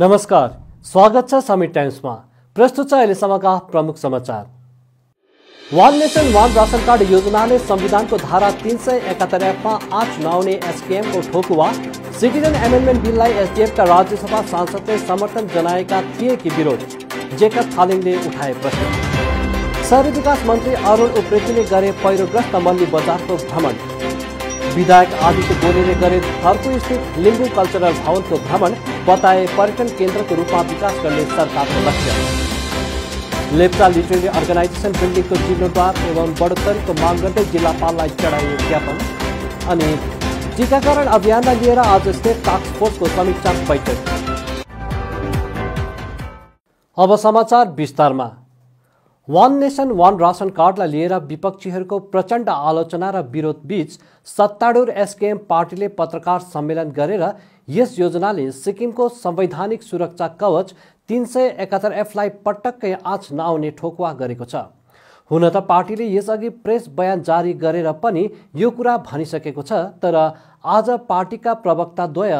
नमस्कार स्वागत छ समिट टाइम्समा। प्रस्तुत छ अहिलेसम्मका प्रमुख समाचार। One nation one ration card योजनाले संविधानको धारा तिन सय एकात्तर एफमा आठ नआउने एसकेएमको ठोकुवा सिटिजन एमेन्डमेन्ट बिललाई एसडिएफका राज्यसभा सांसदले समर्थन जनाएका थिए कि विरोध? जेकब थालिङले उठाए प्रश्न। शहरी विकास मन्त्री अरुण उप्रेतीले गरे पहिरोग्रस्त मल्ली बजारको भ्रमण। विधायक आदित्य गोलेले गरे थर्पु स्थित लिम्बू कल्चरल भवनको भ्रमण। बताए पर्यटन केन्द्रको रूपमा विकास गर्ने सरकारको लक्ष्य। लेप्चा लिटरेरी अर्गनाइजेसन बिल्डिङको जीर्णोद्धार एवं बढोत्तरीको माग गर्दै जिल्लापाललाई चढाइयो ज्ञापन अनि टिकाकरण अभियानलाई लिएर आज स्टेट टास्क फोर्सको समीक्षा बैठक। अब समाचार विस्तारमा। वान नेसन वान रासन कार्डलाई लिएर विपक्षीहरूको प्रचण्ड आलोचना र विरोध बीच सत्तारूढ एसकेएम पार्टीले पत्रकार सम्मेलन गरेर यस योजनाले सिक्किमको संवैधानिक सुरक्षा कवच तिन सय एकात्तर एफलाई पटक्कै आँच नआउने ठोकुवा गरेको छ। हुन त पार्टीले यसअघि प्रेस बयान जारी गरेर पनि यो कुरा भनिसकेको छ तर आज पार्टीका प्रवक्ताद्वय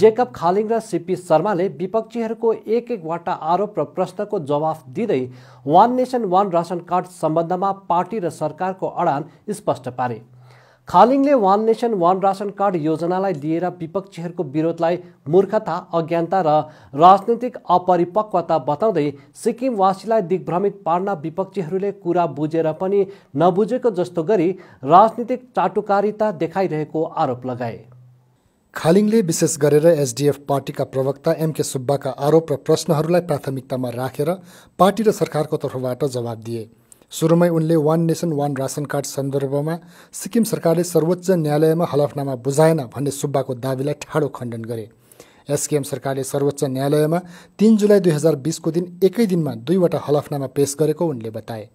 जेकब खालिङ र सिपी शर्माले विपक्षीहरूको एक एकवटा आरोप र प्रश्नको जवाफ दिँदै one nation one ration card सम्बन्धमा पार्टी र सरकारको अडान स्पष्ट पारे। खालिङले one nation one ration card योजनालाई लिएर विपक्षीहरूको विरोधलाई मूर्खता अज्ञानता र राजनैतिक अपरिपक्वता बताउँदै सिक्किमवासीलाई दिग्भ्रमित पार्न विपक्षीहरूले कुरा बुझेर पनि नबुझेको जस्तो गरी राजनीतिक चाटुकारिता देखाइरहेको आरोप लगाए। खालिङले विशेष गरेर एसडिएफ पार्टीका प्रवक्ता एमके सुब्बाका आरोप र प्रश्नहरूलाई प्राथमिकतामा राखेर पार्टी र सरकारको तर्फबाट जवाब दिए। सुरुमै उनले one nation one ration card सन्दर्भमा सिक्किम सरकारले सर्वोच्च न्यायालयमा हलफनामा बुझाएन भन्ने सुब्बाको दावीलाई ठाडो खण्डन गरे। एसकेएम सरकारले सर्वोच्च न्यायालयमा तिन जुलाई दुई हजार बिसको दिन एकै दिनमा दुईवटा हलफनामा पेश गरेको उनले बताए।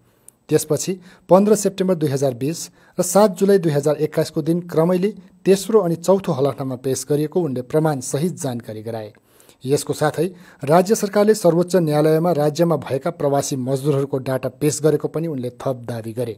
त्यसपछि पन्ध्र सेप्टेम्बर दुई हजार बिस र सात जुलाई दुई हजार एक्काइसको दिन क्रमैले तेस्रो अनि चौथो हलफनामा पेश गरिएको उनले प्रमाणसहित जानकारी गराए। यसको साथै राज्य सरकारले सर्वोच्च न्यायालयमा राज्यमा भएका प्रवासी मजदुरहरूको डाटा पेश गरेको पनि उनले थप दावी गरे।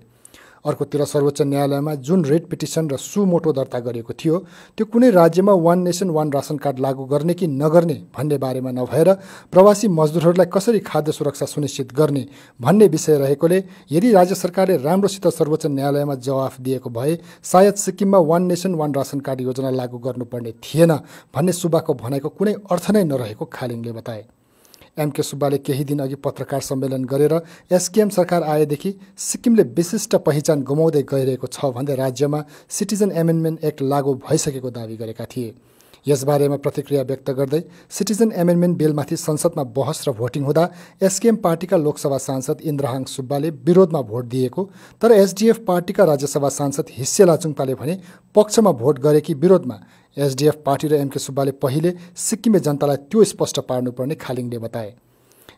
अर्कोतिर सर्वोच्च न्यायालयमा जुन रेड पिटिसन र सुमोटो दर्ता गरिएको थियो त्यो कुनै राज्यमा one nation one ration card लागू गर्ने कि नगर्ने भन्ने बारेमा नभएर प्रवासी मजदुरहरूलाई कसरी खाद्य सुरक्षा सुनिश्चित गर्ने भन्ने विषय रहेकोले यदि राज्य सरकारले राम्रोसित सर्वोच्च न्यायालयमा जवाफ दिएको भए सायद सिक्किममा one nation one ration card योजना लागू गर्नुपर्ने थिएन भन्ने सुब्बाको भनाइको कुनै अर्थ नै नरहेको खालिङले बताए। एमके सुब्बाले केही दिन अघि पत्रकार सम्मेलन गरेर एसकेएम सरकार आएदेखि सिक्किमले विशिष्ट पहिचान गुमाउँदै गइरहेको छ भन्दै राज्यमा सिटिजन एमेन्डमेन्ट एक्ट लागू भइसकेको दावी गरेका थिए। यसबारेमा प्रतिक्रिया व्यक्त गर्दै सिटिजन एमेन्डमेन्ट बिलमाथि संसदमा बहस र भोटिङ हुँदा एसकेएम पार्टीका लोकसभा सांसद इन्द्रहाङ सुब्बाले विरोधमा भोट दिएको तर एसडिएफ पार्टीका राज्यसभा सांसद हिस्से लाचुङपाले भने पक्षमा भोट गरे कि विरोधमा एसडिएफ पार्टी र एमके सुब्बाले पहिले सिक्किमे जनतालाई त्यो स्पष्ट पार्नुपर्ने खालिङले बताए।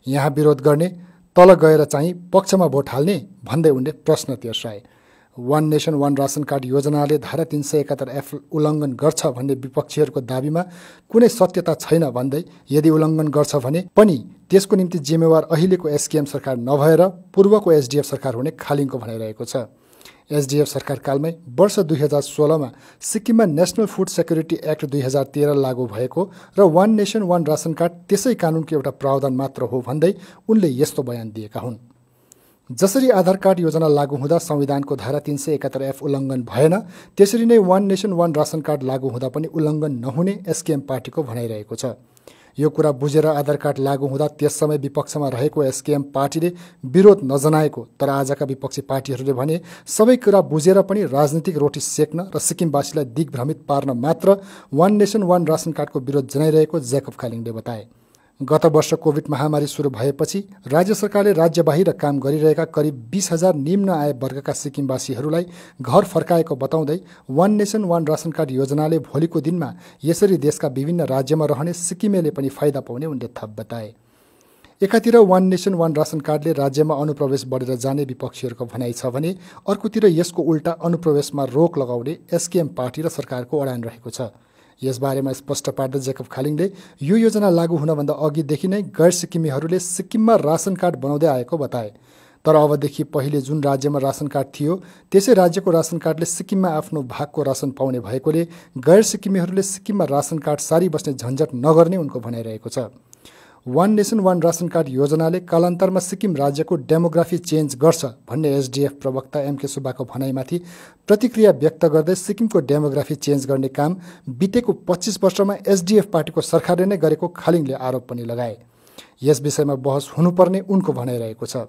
यहाँ विरोध गर्ने तल गएर चाहिँ पक्षमा भोट हाल्ने भन्दै उनले प्रश्न तेर्साए। One nation one ration card योजनाले धारा तिन सय एकात्तर एफ उल्लङ्घन गर्छ भन्ने विपक्षीहरूको दावीमा कुनै सत्यता छैन भन्दै यदि उल्लङ्घन गर्छ भने पनि त्यसको निम्ति जिम्मेवार अहिलेको एसकेएम सरकार नभएर पूर्वको एसडिएफ सरकार हुने खालिङको भनाइरहेको छ एसडिएफ सरकारकालमै वर्ष दुई हजार सोह्रमा सिक्किममा नेसनल फुड सेक्युरिटी एक्ट दुई हजार तेह्र लागू भएको र one nation one ration card त्यसै कानुनको एउटा प्रावधान मात्र हो भन्दै उनले यस्तो बयान दिएका हुन् जसरी आधार कार्ड योजना लागू हुँदा संविधानको धारा तिन सय एकात्तर एफ उल्लङ्घन भएन त्यसरी नै one nation one ration card लागू हुँदा पनि उल्लङ्घन नहुने एसकेएम पार्टीको भनाइरहेको छ। यो कुरा बुझेर आधार कार्ड लागू हुँदा त्यस समय विपक्षमा रहेको एसकेएम पार्टीले विरोध नजनाएको तर आजका विपक्षी पार्टीहरूले भने सबै कुरा बुझेर पनि राजनीतिक रोटी सेक्न र सिक्किमवासीलाई दिग्भ्रमित पार्न मात्र वान नेसन वान रासन कार्डको विरोध जनाइरहेको ज्याकब खालिङले बताए। गत वर्ष कोभिड महामारी सुरु भएपछि राज्य सरकारले राज्य बाहिर काम गरिरहेका करिब बिस हजार निम्न आय वर्गका सिक्किमवासीहरूलाई घर फर्काएको बताउँदै one nation one ration card योजनाले भोलिको दिनमा यसरी देशका विभिन्न राज्यमा रहने सिक्किमेले पनि फाइदा पाउने उनले थप बताए। एकातिर वान नेसन वान रासन कार्डले राज्यमा अनुप्रवेश बढेर जाने विपक्षीहरूको भनाइ छ भने अर्कोतिर यसको उल्टा अनुप्रवेशमा रोक लगाउने एसकेएम पार्टी र सरकारको अडान रहेको छ। यसबारेमा स्पष्ट पार्दै जेकब खालिङले यो योजना लागू हुनभन्दा अघिदेखि नै गैर सिक्किमेहरूले सिक्किममा रासन कार्ड बनाउँदै आएको बताए। तर अबदेखि पहिले जुन राज्यमा रासन कार्ड थियो त्यसै राज्यको रासन कार्डले सिक्किममा आफ्नो भागको रासन पाउने भएकोले गैर सिक्किमेहरूले सिक्किममा रासन कार्ड सारी बस्ने झन्झट नगर्ने उनको भनाइरहेको छ। One nation one ration card योजनाले कालान्तरमा सिक्किम राज्यको डेमोग्राफी चेन्ज गर्छ भन्ने एसडिएफ प्रवक्ता एमके सुब्बाको भनाइमाथि प्रतिक्रिया व्यक्त गर्दै सिक्किमको डेमोग्राफी चेन्ज गर्ने काम बितेको पच्चिस वर्षमा एसडिएफ पार्टीको सरकारले नै गरेको खालिङले आरोप पनि लगाए। यस विषयमा बहस हुनुपर्ने उनको भनाइरहेको छ।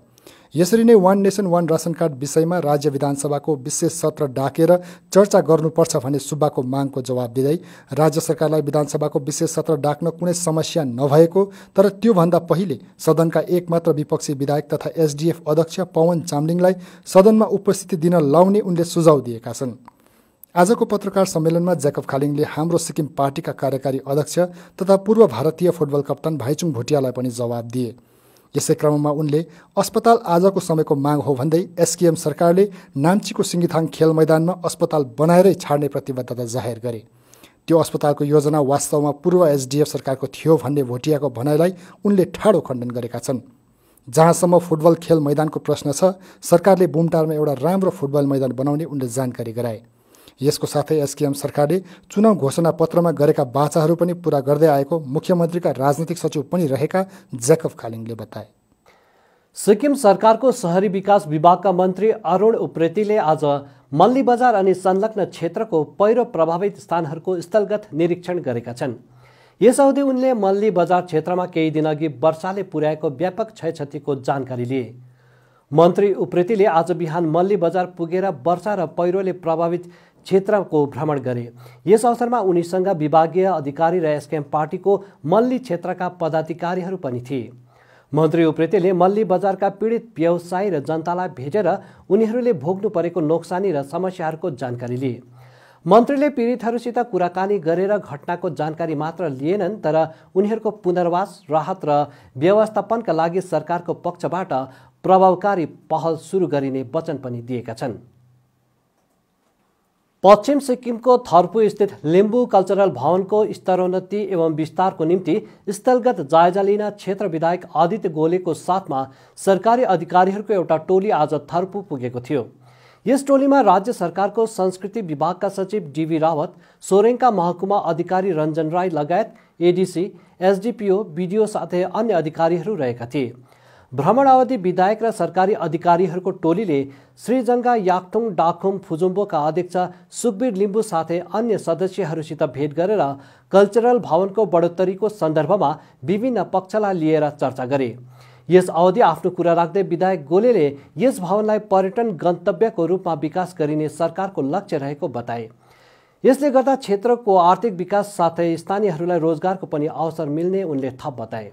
यसरी नै one nation one ration card विषयमा राज्य विधानसभाको विशेष सत्र डाकेर चर्चा गर्नुपर्छ भन्ने सुब्बाको मागको जवाब दिँदै राज्य सरकारलाई विधानसभाको विशेष सत्र डाक्न कुनै समस्या नभएको तर त्योभन्दा पहिले सदनका एकमात्र विपक्षी विधायक तथा एसडिएफ अध्यक्ष पवन चामलिङलाई सदनमा उपस्थिति दिन लाउने उनले सुझाव दिएका छन्। आजको पत्रकार सम्मेलनमा ज्याकब खालिङले हाम्रो सिक्किम पार्टीका कार्यकारी अध्यक्ष तथा पूर्व भारतीय फुटबल कप्तान भाइचुङ भुटियालाई पनि जवाब दिए। यसै क्रममा उनले अस्पताल आजको समयको माग हो भन्दै एसकेएम सरकारले नाम्चीको सिङ्गिथाङ खेल मैदानमा अस्पताल बनाएरै छाड्ने प्रतिबद्धता जाहेर गरे। त्यो अस्पतालको योजना वास्तवमा पूर्व एसडिएफ सरकारको थियो भन्ने भोटियाको भनाइलाई उनले ठाडो खण्डन गरेका छन्। जहाँसम्म फुटबल खेल मैदानको प्रश्न छ सरकारले बुमटारमा एउटा राम्रो फुटबल मैदान बनाउने उनले जानकारी गराए। यसको साथै एसकेएम सरकारले चुनाव घोषणा पत्रमा गरेका बाचाहरू पनि पूरा गर्दै आएको मुख्यमन्त्रीका राजनीतिक सचिव पनि रहेका ज्याकब खालिङले बताए। सिक्किम सरकारको शहरी विकास विभागका मन्त्री अरुण उप्रेतीले आज मल्ली बजार अनि संलग्न क्षेत्रको पहिरो प्रभावित स्थानहरूको स्थलगत निरीक्षण गरेका छन्। यस अवधि उनले मल्ली बजार क्षेत्रमा केही दिनअघि वर्षाले पुर्याएको व्यापक क्षयक्षतिको जानकारी लिए। मन्त्री उप्रेतीले आज बिहान मल्ली बजार पुगेर वर्षा र पहिरोले प्रभावित क्षेत्रको भ्रमण गरे। यस अवसरमा उनीसँग विभागीय अधिकारी र एसकेएम पार्टीको मल्ली क्षेत्रका पदाधिकारीहरू पनि थिए। मन्त्री उप्रेतीले मल्ली बजारका पीडित व्यवसायी र जनतालाई भेटेर उनीहरूले भोग्नु परेको नोक्सानी र समस्याहरूको जानकारी लिए। मन्त्रीले पीडितहरूसित कुराकानी गरेर घटनाको जानकारी मात्र लिएनन् तर उनीहरूको पुनर्वास राहत र व्यवस्थापनका लागि सरकारको पक्षबाट प्रभावकारी पहल सुरु गरिने वचन पनि दिएका छन्। पश्चिम सिक्किमको थर्पु स्थित लिम्बू कल्चरल भवनको स्तरोन्नति एवं विस्तारको निम्ति स्थलगत जायजा लिन क्षेत्र विधायक आदित्य गोलेको साथमा सरकारी अधिकारीहरूको एउटा टोली आज थर्पु पुगेको थियो। यस टोलीमा राज्य सरकारको संस्कृति विभागका सचिव डिबी रावत सोरेङका महकुमा अधिकारी रञ्जन राई लगायत एडिसी एसडिपिओ बिडिओ साथै अन्य अधिकारीहरू रहेका थिए। भ्रमण अवधि विधायक र सरकारी अधिकारीहरूको टोलीले श्रीजङ्गा याक्टुङ डाखुम फुजुम्बोका अध्यक्ष सुखबीर लिम्बू साथै अन्य सदस्यहरूसित भेट गरेर कल्चरल भवनको बढोत्तरीको सन्दर्भमा विभिन्न पक्षलाई लिएर चर्चा गरे। यस अवधि आफ्नो कुरा राख्दै विधायक गोलेले यस भवनलाई पर्यटन गन्तव्यको रूपमा विकास गरिने सरकारको लक्ष्य रहेको बताए। यसले गर्दा क्षेत्रको आर्थिक विकास साथै स्थानीयहरूलाई रोजगारको पनि अवसर मिल्ने उनले थप बताए।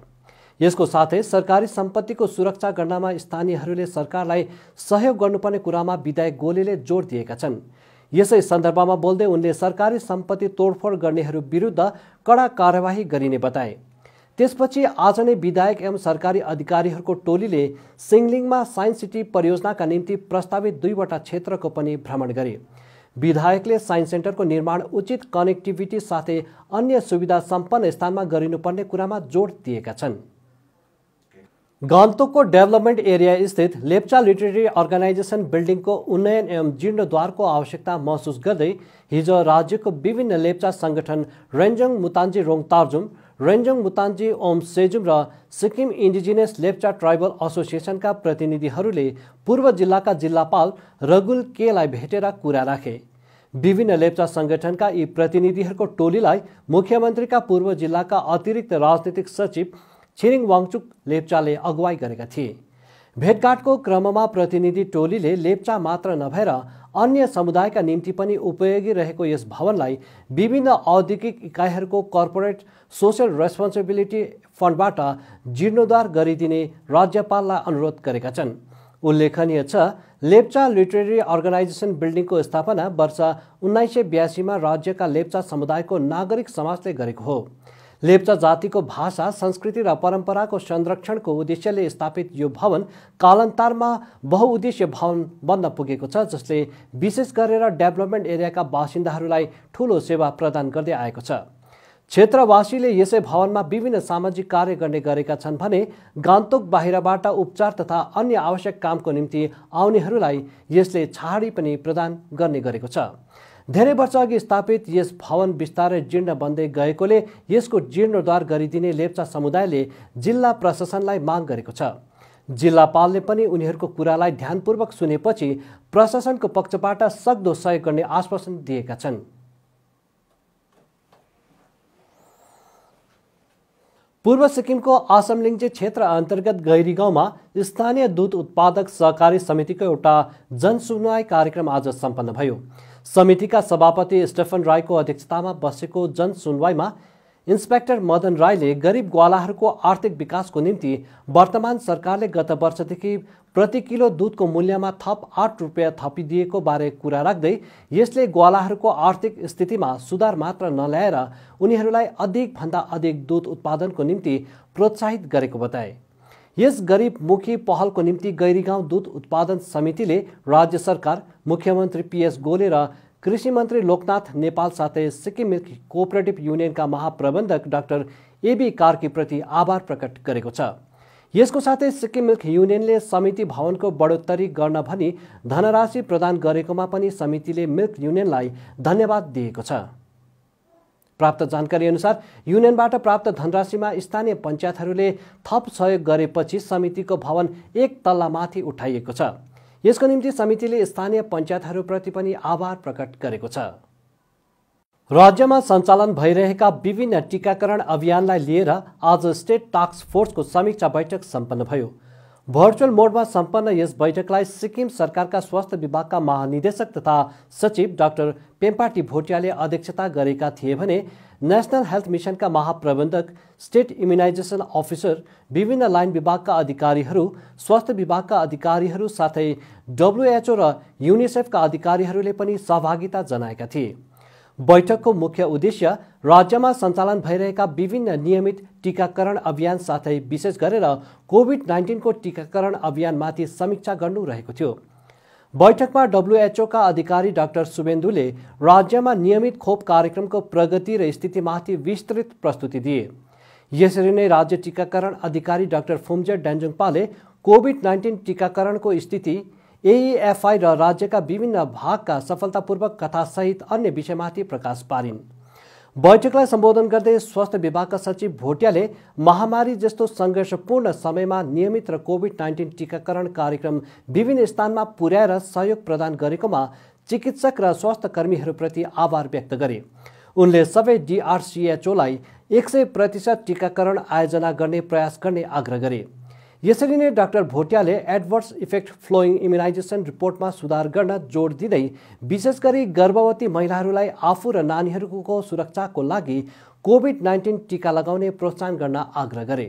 यसको साथै सरकारी सम्पत्तिको सुरक्षा गर्नमा स्थानीयहरूले सरकारलाई सहयोग गर्नुपर्ने कुरामा विधायक गोलेले जोड दिएका छन्। यसै सन्दर्भमा बोल्दै उनले सरकारी सम्पत्ति तोडफोड गर्नेहरू विरुद्ध कडा कार्यवाही गरिने बताए। त्यसपछि आज नै विधायक एवं सरकारी अधिकारीहरूको टोलीले सिङलिङमा साइन्स सिटी परियोजनाका निम्ति प्रस्तावित दुईवटा क्षेत्रको पनि भ्रमण गरे। विधायकले साइन्स सेन्टरको निर्माण उचित कनेक्टिभिटी साथै अन्य सुविधा सम्पन्न स्थानमा गरिनुपर्ने कुरामा जोड दिएका छन्। गान्तोकको डेभलपमेन्ट एरिया स्थित लेप्चा लिटरेरी अर्गनाइजेसन बिल्डिङको उन्नयन एवं जीर्णोद्वारको आवश्यकता महसुस गर्दै हिजो राज्यको विभिन्न लेप्चा सङ्गठन रेन्जङ मुतान्जी रोङ तार्जुम रेन्जङ मुतान्जी ओम सेजुम र सिक्किम इन्डिजिनियस लेप्चा ट्राइबल एसोसिएसनका प्रतिनिधिहरूले पूर्व जिल्लाका जिल्लापाल रगुल केलाई भेटेर कुरा राखे। विभिन्न लेप्चा सङ्गठनका यी प्रतिनिधिहरूको टोलीलाई मुख्यमन्त्रीका पूर्व जिल्लाका अतिरिक्त राजनीतिक सचिव छिरिङ वाङचुक लेप्चाले अगुवाई गरेका थिए। भेटघाटको क्रममा प्रतिनिधि टोलीले लेप्चा मात्र नभएर अन्य समुदायका निम्ति पनि उपयोगी रहेको यस भवनलाई विभिन्न औद्योगिक इकाइहरूको कर्पोरेट सोसियल रेस्पोन्सिबिलिटी फन्डबाट जीर्णोद्धार गरिदिने राज्यपाललाई अनुरोध गरेका छन्। उल्लेखनीय छ लेप्चा लिटरेरी अर्गनाइजेसन बिल्डिङको स्थापना वर्ष उन्नाइस सय बयासीमा राज्यका लेप्चा समुदायको नागरिक समाजले गरेको हो। लेप्चा जातिको भाषा संस्कृति र परम्पराको संरक्षणको उद्देश्यले स्थापित यो भवन कालान्तरमा बहुउद्देश्य भवन बन्न पुगेको छ जसले विशेष गरेर डेभलपमेन्ट एरियाका बासिन्दाहरूलाई ठुलो सेवा प्रदान गर्दै आएको छ। क्षेत्रवासीले यसै भवनमा विभिन्न सामाजिक कार्य गर्ने गरेका छन् भने गान्तोक बाहिरबाट उपचार तथा अन्य आवश्यक कामको निम्ति आउनेहरूलाई यसले छाडी पनि प्रदान गर्ने गरेको छ। धेरै वर्ष अघि स्थापित यस भवन बिस्तारै जीर्ण बन्दै गएकोले यसको जीर्णोद्धार गरिदिने लेप्चा समुदायले जिल्ला प्रशासनलाई माग गरेको छ। जिल्लापालले पनि उनीहरूको कुरालाई ध्यानपूर्वक सुनेपछि प्रशासनको पक्षबाट सक्दो सहयोग गर्ने आश्वासन दिएका छन्। पूर्व सिक्किमको आसमलिङ्जे क्षेत्र अन्तर्गत गैरी गाउँमा स्थानीय दुध उत्पादक सहकारी समितिको एउटा जनसुनवाई कार्यक्रम आज सम्पन्न भयो। समितिका सभापति स्टेफन राईको अध्यक्षतामा बसेको जनसुनवाईमा इन्सपेक्टर मदन राईले गरिब ग्वालाहरूको आर्थिक विकासको निम्ति वर्तमान सरकारले गत वर्षदेखि प्रति किलो दुधको मूल्यमा थप आठ रुपियाँ थपिदिएको बारे कुरा राख्दै यसले ग्वालाहरूको आर्थिक स्थितिमा सुधार मात्र नल्याएर उनीहरूलाई अधिकभन्दा अधिक दुध उत्पादनको निम्ति प्रोत्साहित गरेको बताए। यस गरिबमुखी पहलको निम्ति गैरीगाउँ दुध उत्पादन समितिले राज्य सरकार मुख्यमन्त्री पिएस गोले र कृषि मन्त्री लोकनाथ नेपाल साथै सिक्किम मिल्क कोअपरेटिभ युनियनका महाप्रबन्धक डाक्टर एबी कार्कीप्रति आभार प्रकट गरेको छ। यसको साथै सिक्किम मिल्क युनियनले समिति भवनको बढोत्तरी गर्न भनी धनराशि प्रदान गरेकोमा पनि समितिले मिल्क युनियनलाई धन्यवाद दिएको छ। प्राप्त जानकारी अनुसार युनियनबाट प्राप्त धनराशिमा स्थानीय पञ्चायतहरूले थप सहयोग गरेपछि समितिको भवन एक तल्लामाथि उठाइएको छ। यसको निम्ति समितिले स्थानीय पञ्चायतहरूप्रति पनि आभार प्रकट गरेको छ। राज्यमा सञ्चालन भइरहेका विभिन्न टिकाकरण अभियानलाई लिएर आज स्टेट टास्क फोर्सको समीक्षा बैठक सम्पन्न भयो। भर्चुअल मोडमा सम्पन्न यस बैठकलाई सिक्किम सरकारका स्वास्थ्य विभागका महानिदेशक तथा सचिव डाक्टर पेम्पाटी भोटियाले अध्यक्षता गरेका थिए भने नेसनल हेल्थ मिसनका महाप्रबन्धक स्टेट इम्युनाइजेसन अफिसर विभिन्न लाइन विभागका अधिकारीहरू स्वास्थ्य विभागका अधिकारीहरू साथै डब्लुएचओ र युनिसेफका अधिकारीहरूले पनि सहभागिता जनाएका थिए। बैठकको मुख्य उद्देश्य राज्यमा सञ्चालन भइरहेका विभिन्न नियमित टिकाकरण अभियान साथै विशेष गरेर कोभिड नाइन्टिनको टिकाकरण अभियानमाथि समीक्षा गर्नु रहेको थियो। बैठकमा डब्लुएचओका अधिकारी डाक्टर सुवेन्दुले राज्यमा नियमित खोप कार्यक्रमको प्रगति र स्थितिमाथि विस्तृत प्रस्तुति दिए। यसरी नै राज्य टिकाकरण अधिकारी डाक्टर फुम्जे डेन्जुङपाले कोभिड नाइन्टिन टिकाकरणको स्थिति एइएफआई र राज्यका विभिन्न भागका सफलतापूर्वक कथासहित अन्य विषयमाथि प्रकाश पारिन्। बैठकलाई सम्बोधन गर्दै स्वास्थ्य विभागका सचिव भोटियाले महामारी जस्तो सङ्घर्षपूर्ण समयमा नियमित र कोभिड नाइन्टिन टिकाकरण कार्यक्रम विभिन्न स्थानमा पुर्याएर सहयोग प्रदान गरेकोमा चिकित्सक र स्वास्थ्य कर्मीहरूप्रति आभार व्यक्त गरे। उनले सबै डिआरसिएचओलाई एक सय प्रतिशत टिकाकरण आयोजना गर्ने प्रयास गर्ने आग्रह गरे। यसरी नै डाक्टर भोटियाले एडभर्स इफेक्ट फ्लोइङ इम्युनाइजेसन रिपोर्टमा सुधार गर्न जोड दिँदै विशेष गरी गर्भवती महिलाहरूलाई आफू र नानीहरूको सुरक्षाको लागि कोभिड नाइन्टिन टिका लगाउने प्रोत्साहन गर्न आग्रह गरे।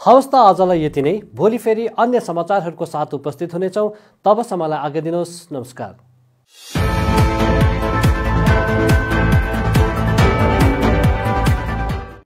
हवस् त आजलाई यति नै। भोलि फेरि अन्य समाचारहरूको साथ उपस्थित हुनेछौँ। तबसम्मलाई आज्ञा दिनुहोस् नमस्कार।